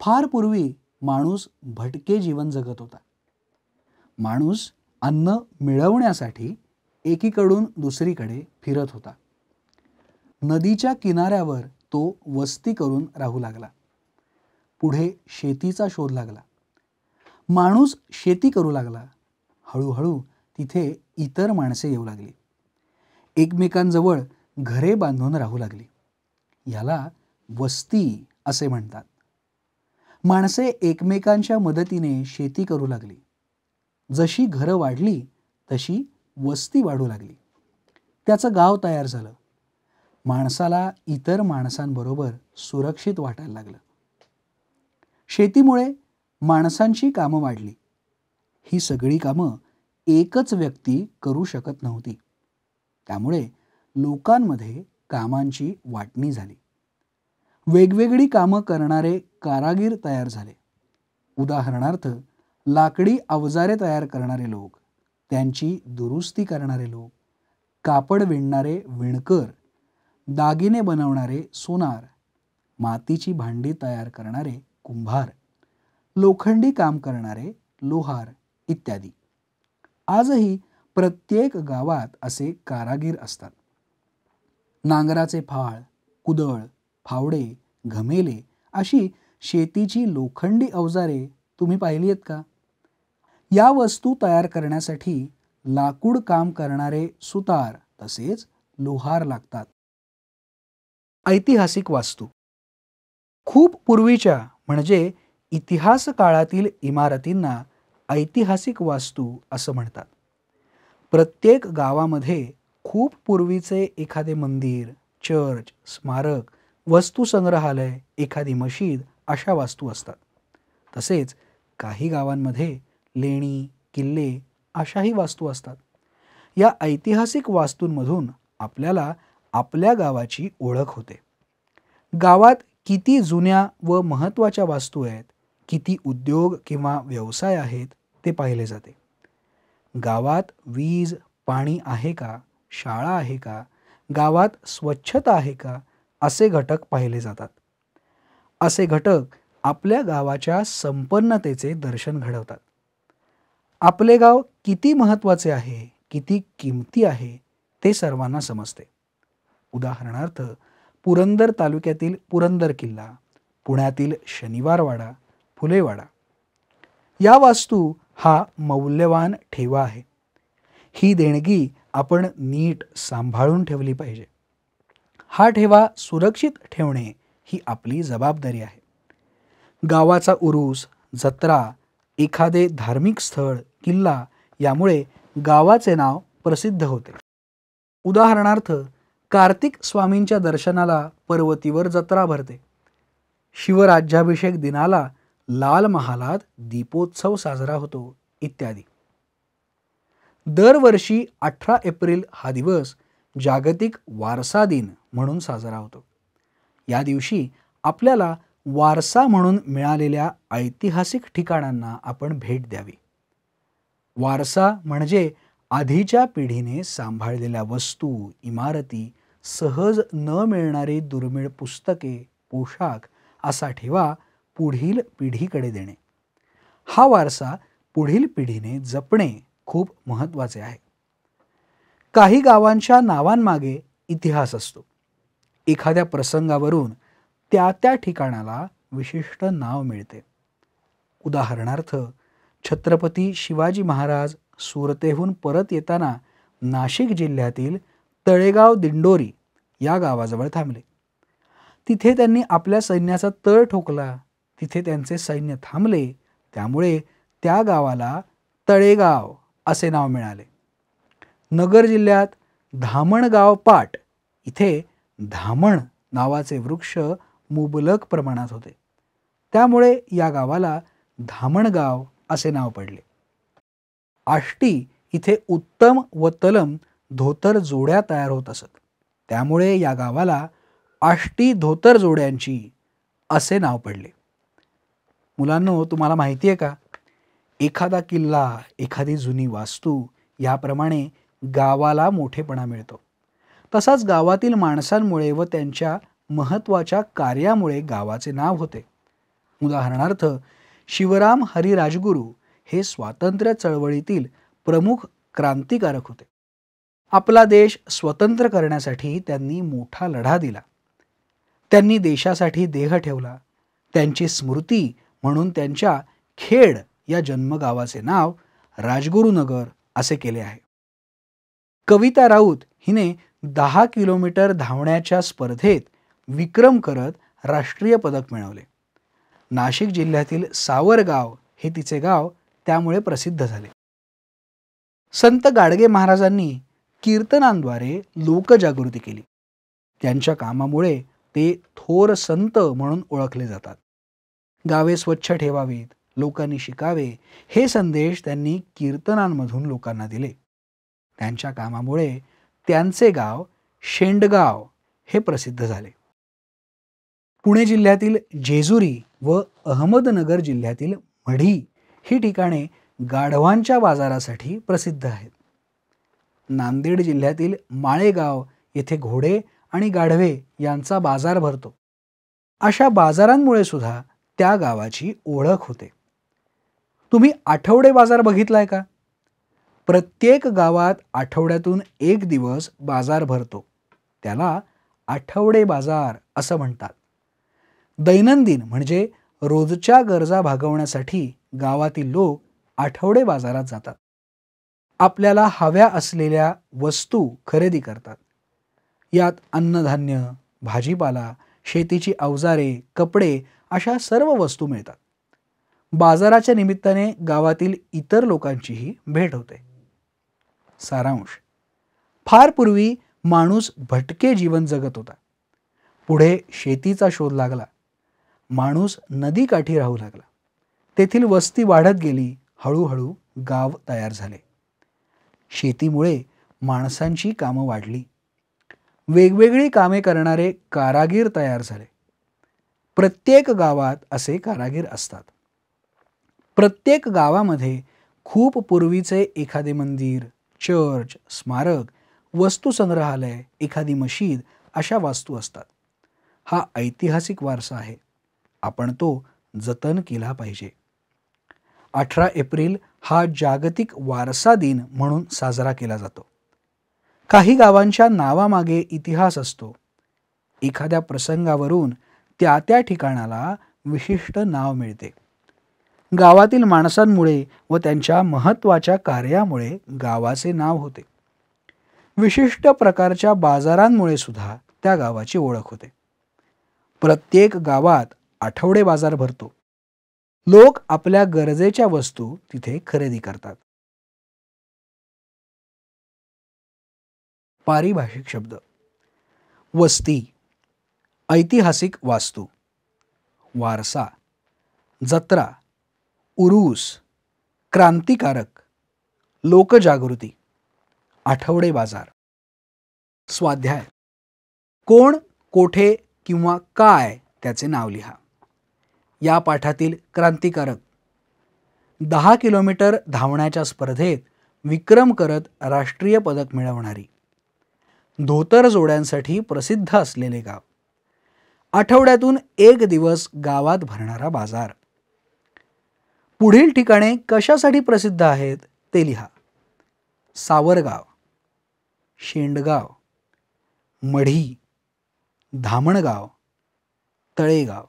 फार पूर्वी माणूस भटके जीवन जगत होता. माणूस अन्न मिळवण्यासाठी एकीकडून दुसरीकडे फिरत होता. नदीच्या किनाऱ्यावर तो वस्ती करून राहू लागला. पुढे शेतीचा शोध लागला. माणूस शेती करू लागला. हळूहळू तिथे इतर माणसे येऊ लागली. एकमेकांजवळ घरे बांधून राहू लागली. याला वस्ती असे म्हणतात. माणसे एकमेकांच्या मदतीने शेती करू लागली. जशी घरं वाढली तशी वस्ती वाढू लागली. त्याचं गाव तयार झालं. माणसाला इतर माणसांबरोबर सुरक्षित वाटायला लागलं. शेतीमुळे माणसांची कामं वाढली. ही सगळी कामं एकच व्यक्ती करू शकत नव्हती. त्यामुळे लोकांमध्ये कामांची वाटणी झाली. वेगवेगळी कामं करणारे कारागीर तयार झाले. उदाहरणार्थ लाकडी अवजारे तयार करणारे लोक त्यांची दुरुस्ती करणारे लोक कापड विणणारे विणकर दागिने बनवणारे सोनार मातीची भांडी तयार करणारे कुंभार लोखंडी काम करणारे लोहार इत्यादी. आजही प्रत्येक गावात असे कारागीर असतात. नांगराचे फाळ कुदळ फावडे घमेले अशी शेतीची लोखंडी अवजारे तुम्ही पाहिली आहेत का? या वस्तू तयार करण्यासाठी लाकूड काम करणारे सुतार तसेच लोहार लागतात. ऐतिहासिक वास्तू. खूप पूर्वीच्या म्हणजे इतिहास काळातील इमारतींना ऐतिहासिक वास्तू असं म्हणतात. प्रत्येक गावामध्ये खूप पूर्वीचे एखादे मंदिर चर्च स्मारक वस्तू संग्रहालय एखादी मशीद अशा वास्तू असतात. तसेच काही गावांमध्ये लेणी किल्ले अशाही वास्तू असतात. या ऐतिहासिक वास्तूंमधून आपल्याला आपल्या गावाची ओळख होते. गावात किती जुन्या व महत्त्वाच्या वास्तू आहेत किती उद्योग किंवा व्यवसाय आहेत ते पाहिले जाते. गावात वीज पाणी आहे का शाळा आहे का गावात स्वच्छता आहे का असे घटक पाहिले जातात. असे घटक आपल्या गावाच्या संपन्नतेचे दर्शन घडवतात. आपले गाव किती महत्त्वाचे आहे किती किमती आहे ते सर्वांना समजते. उदाहरणार्थ पुरंदर तालुक्यातील पुरंदर किल्ला पुण्यातील शनिवारवाडा फुलेवाडा. या वास्तू हा मौल्यवान ठेवा आहे. ही देणगी आपण नीट सांभाळून ठेवली पाहिजे. हा ठेवा सुरक्षित ठेवणे ही आपली जबाबदारी आहे. गावाचा उरूस जत्रा एखादे धार्मिक स्थळ किल्ला यामुळे गावाचे नाव प्रसिद्ध होते. उदाहरणार्थ कार्तिक स्वामींच्या दर्शनाला पर्वतीवर जत्रा भरते. शिवराज्याभिषेक दिनाला लाल महालात दीपोत्सव साजरा होतो इत्यादी. दरवर्षी अठरा एप्रिल हा दिवस जागतिक वारसा दिन म्हणून साजरा होतो. या दिवशी आपल्याला वारसा म्हणून मिळालेल्या ऐतिहासिक ठिकाणांना आपण भेट द्यावी. वारसा म्हणजे आधीच्या पिढीने सांभाळलेल्या वस्तू इमारती सहज न मिळणारी दुर्मिळ पुस्तके पोशाख असा ठेवा पुढील पिढीकडे देणे. हा वारसा पुढील पिढीने जपणे खूप महत्त्वाचे आहे. काही गावांच्या नावांमागे इतिहास असतो. एखाद्या प्रसंगावरून त्या त्या ठिकाणाला विशिष्ट नाव मिळते. उदाहरणार्थ छत्रपती शिवाजी महाराज सुरतेहून परत येताना नाशिक जिल्ह्यातील तळेगाव दिंडोरी या गावाजवळ थांबले. तिथे त्यांनी आपल्या सैन्याचा तळ ठोकला तिथे त्यांचे सैन्य थांबले त्यामुळे त्या गावाला तळेगाव असे नाव मिळाले. नगर जिल्ह्यात धामणगाव पाट इथे धामण नावाचे वृक्ष मुबलक प्रमाणात होते. त्यामुळे या गावाला धामणगाव असे नाव पडले. आष्टी इथे उत्तम व तलम धोतर जोड्या तयार होत असत. त्यामुळे या गावाला आष्टी धोतर जोड्यांची असे नाव पडले. मुलांनो तुम्हाला माहिती आहे का? एखादा किल्ला एखादी जुनी वास्तू याप्रमाणे गावाला मोठेपणा मिळतो. तसाच गावातील माणसांमुळे व त्यांच्या महत्त्वाच्या कार्यामुळे गावाचे नाव होते. उदाहरणार्थ शिवराम हरी राजगुरू हे स्वातंत्र्य चळवळीतील प्रमुख क्रांतिकारक होते. आपला देश स्वतंत्र करण्यासाठी त्यांनी मोठा लढा दिला. त्यांनी देशासाठी देह ठेवला. त्यांची स्मृती म्हणून त्यांच्या खेड या जन्मगावाचे नाव राजगुरुनगर असे केले आहे. कविता राऊत हिने दहा किलोमीटर धावण्याच्या स्पर्धेत विक्रम करत राष्ट्रीय पदक मिळवले. नाशिक जिल्ह्यातील सावरगाव हे तिचे गाव त्यामुळे प्रसिद्ध झाले. संत गाडगे महाराजांनी कीर्तनांद्वारे लोकजागृती केली. त्यांच्या कामामुळे ते थोर संत म्हणून ओळखले जातात. गावे स्वच्छ ठेवावीत लोकांनी शिकावे हे संदेश त्यांनी कीर्तनांमधून लोकांना दिले. त्यांच्या कामामुळे त्यांचे गाव शेंडगाव हे प्रसिद्ध झाले. पुणे जिल्ह्यातील जेजुरी व अहमदनगर जिल्ह्यातील मढी ही ठिकाणे गाढवांच्या बाजारासाठी प्रसिद्ध आहेत. नांदेड जिल्ह्यातील माळेगाव येथे घोडे आणि गाढवे यांचा बाजार भरतो. अशा बाजारांमुळे सुद्धा त्या गावाची ओळख होते. तुम्ही आठवडे बाजार बघितलाय का? प्रत्येक गावात आठवड्यातून एक दिवस बाजार भरतो. त्याला आठवडे बाजार असं म्हणतात. दैनंदिन म्हणजे रोजच्या गरजा भागवण्यासाठी गावातील लोक आठवडे बाजारात जातात. आपल्याला हव्या असलेल्या वस्तू खरेदी करतात. यात अन्नधान्य भाजीपाला शेतीची अवजारे कपडे अशा सर्व वस्तू मिळतात. बाजाराच्या निमित्ताने गावातील इतर लोकांचीही भेट होते. सारांश. फार पूर्वी माणूस भटके जीवन जगत होता. पुढे शेतीचा शोध लागला. माणूस नदीकाठी राहू लागला. तेथील वस्ती वाढत गेली. हळूहळू गाव तयार झाले. शेतीमुळे माणसांची कामं वाढली. वेगवेगळी कामे करणारे कारागीर तयार झाले. प्रत्येक गावात असे कारागीर असतात. प्रत्येक गावामध्ये खूप पूर्वीचे एखादे मंदिर चर्च स्मारक वस्तुसंग्रहालय एखादी मशीद अशा वास्तू असतात. हा ऐतिहासिक वारसा आहे. आपण तो जतन केला पाहिजे. अठरा एप्रिल हा जागतिक वारसा दिन म्हणून साजरा केला जातो. काही गावांच्या नावामागे इतिहास असतो. एखाद्या प्रसंगावरून त्या त्या ठिकाणाला विशिष्ट नाव मिळते. गावातील माणसांमुळे व त्यांच्या महत्त्वाच्या कार्यामुळे गावाचे नाव होते. विशिष्ट प्रकारच्या बाजारांमुळे सुद्धा त्या गावाची ओळख होते. प्रत्येक गावात आठवडे बाजार भरतो. लोक आपल्या गरजेच्या वस्तू तिथे खरेदी करतात. पारिभाषिक शब्द. वस्ती. ऐतिहासिक वास्तू. वारसा. जत्रा. उरूस क्रांतिकारक लोकजागृती आठवडे बाजार. स्वाध्याय. कोण कोठे किंवा काय त्याचे नाव लिहा. या पाठातील क्रांतिकारक. दहा किलोमीटर धावण्याच्या स्पर्धेत विक्रम करत राष्ट्रीय पदक मिळवणारी. धोतर जोड्यांसाठी प्रसिद्ध असलेले गाव. आठवड्यातून एक दिवस गावात भरणारा बाजार. पुढील ठिकाणे कशासाठी प्रसिद्ध आहेत ते लिहा. सावरगाव शेंडगाव मढी धामणगाव तळेगाव.